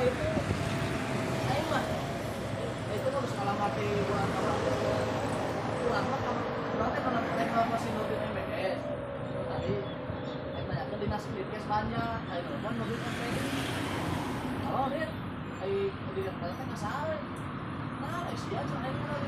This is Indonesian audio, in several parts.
itu saya mah ya itu harus sekolah mati buat apa buat apa berarti kalau masih mobil MBS tadi saya tanya ke dinas dinas banyak saya telepon mobil MBS kalau dia di dinas banyak kan nah sih aja saya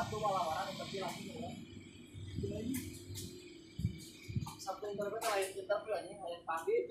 satu malah orang yang kecil lagi ya. Satu interpret lain kita lain lain pagi